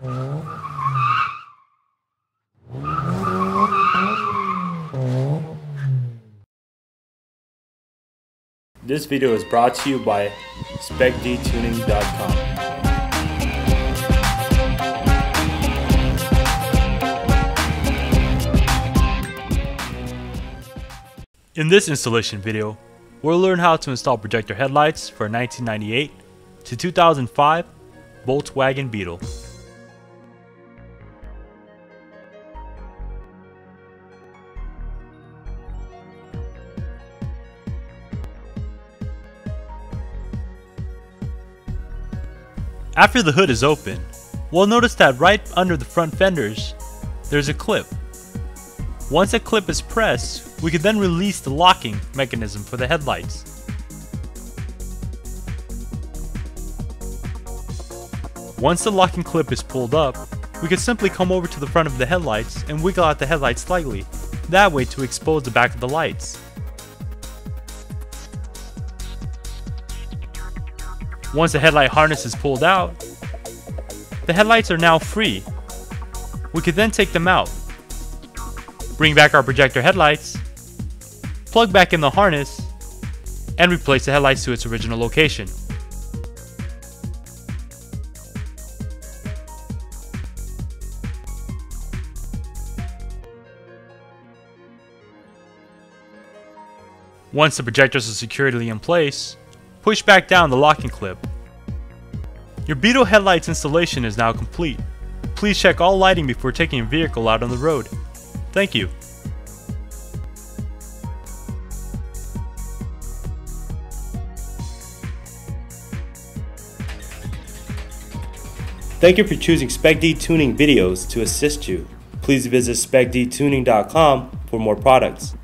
This video is brought to you by SpecDtuning.com. In this installation video, we'll learn how to install projector headlights for a 1998 to 2005 Volkswagen Beetle. After the hood is open, we'll notice that right under the front fenders, there's a clip. Once a clip is pressed, we can then release the locking mechanism for the headlights. Once the locking clip is pulled up, we can simply come over to the front of the headlights and wiggle out the headlights slightly, that way to expose the back of the lights. Once the headlight harness is pulled out, the headlights are now free. We could then take them out, bring back our projector headlights, plug back in the harness, and replace the headlights to its original location. Once the projectors are securely in place, push back down the locking clip. Your Beetle headlights installation is now complete. Please check all lighting before taking your vehicle out on the road. Thank you. Thank you for choosing SpecD Tuning videos to assist you. Please visit SpecDtuning.com for more products.